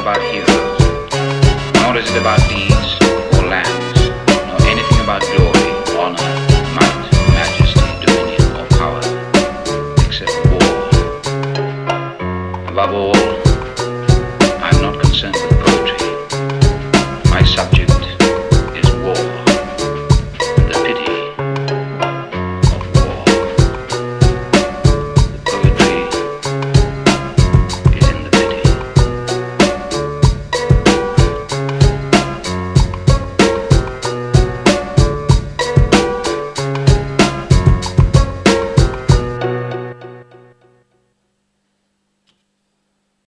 about heroes, nor is it about deeds or lands, nor anything about glory, honor, might, majesty, dominion, or power, except war. Above all,